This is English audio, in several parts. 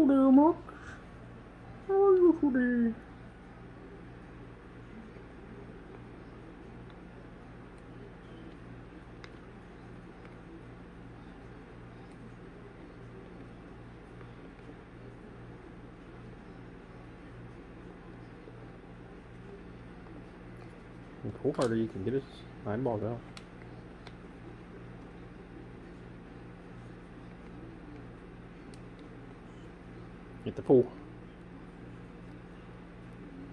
Hello there, Max. How are you today? The cool harder you can get his eyeballs out. Get the pull.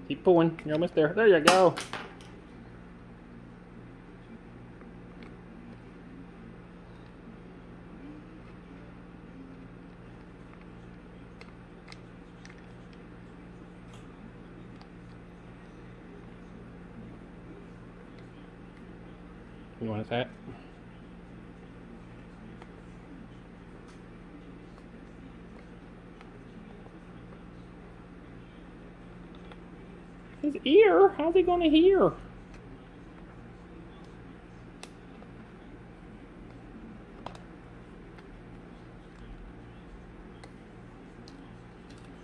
Keep pulling. You're almost there. There you go. You want his hat? His ear? How's he gonna hear?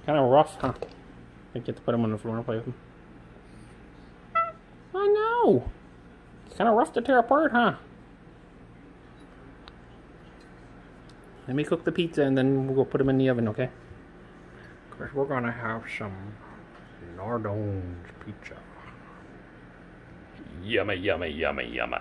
Kind of rough, huh? I get to put him on the floor and play with him. I know. It's kind of rough to tear apart, huh? Let me cook the pizza and then we'll put them in the oven, okay? Because we're gonna have some Nardone pizza. Yummy, yummy, yummy, yummy.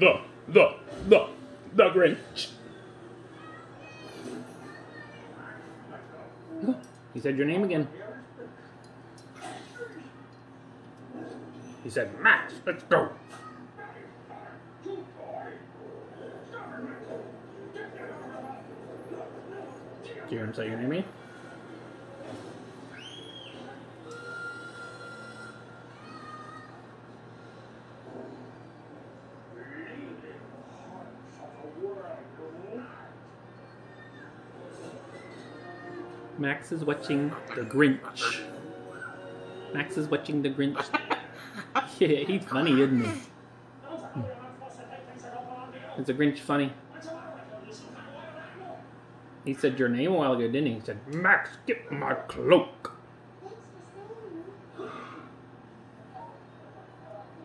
The, the, the, the Grinch. He said your name again. He said, Max, let's go. Do you hear him say your name again? Max is watching the Grinch. Max is watching the Grinch. yeah, he's funny, isn't he? Is the Grinch funny? He said your name a while ago, didn't he? He said, Max, get my cloak.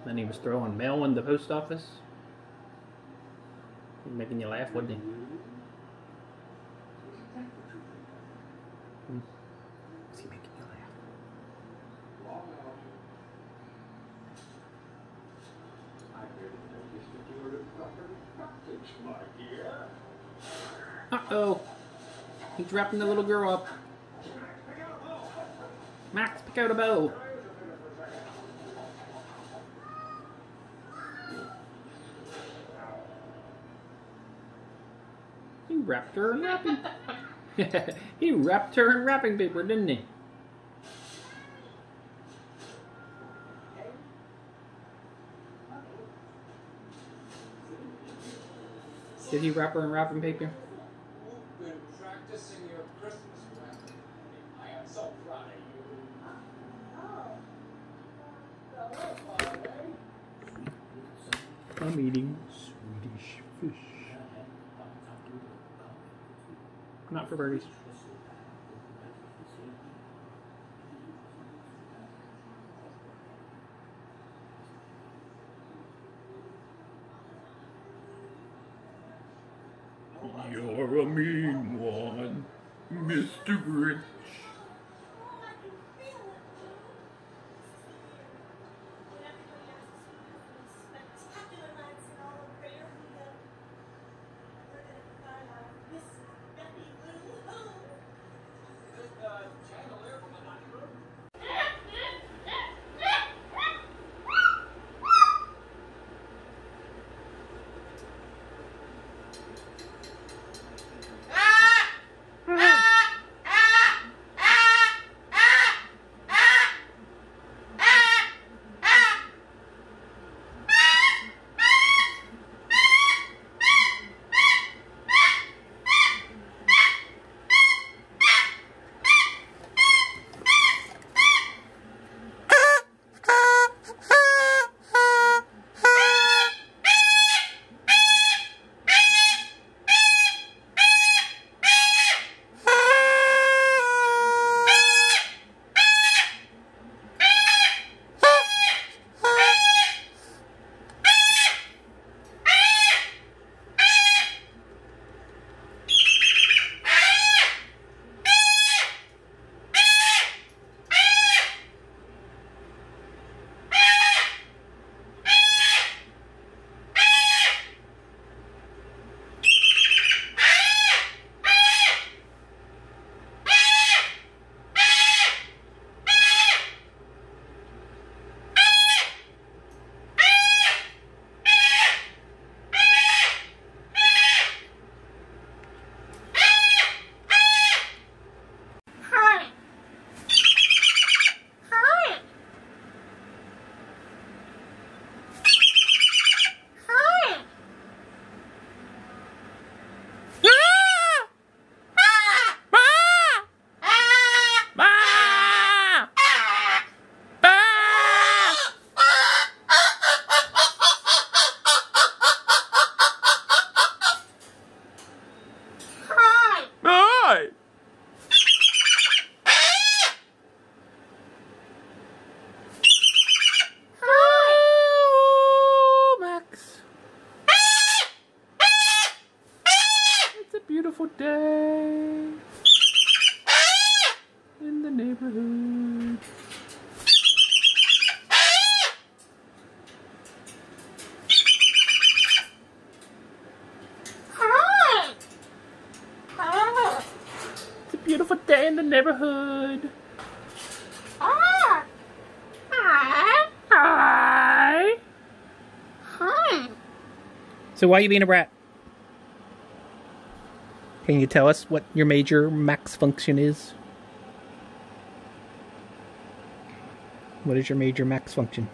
Then he was throwing mail in the post office. Making you laugh, wasn't he making you laugh? Uh-oh. He's wrapping the little girl up. Max, pick out a bow. He wrapped her in wrapping. he wrapped her in wrapping paper, didn't he? Did he wrap her in wrapping paper? You've been practicing your Christmas rapping. I am so proud of you. I'm eating Swedish fish. Not for birdies. You're a mean one, Mr. Grinch. Day in the neighborhood. Ah. Hi. So why are you being a brat? Can you tell us what your major max function is? What is your major max function?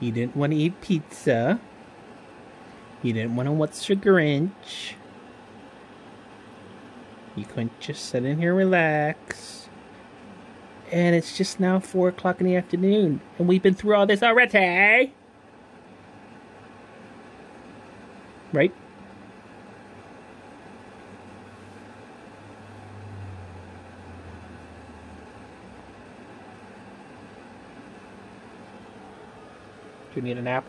He didn't want to eat pizza. He didn't want to watch the Grinch. You couldn't just sit in here and relax. And it's just now 4 o'clock in the afternoon. And we've been through all this already. Right? Do you need a nap?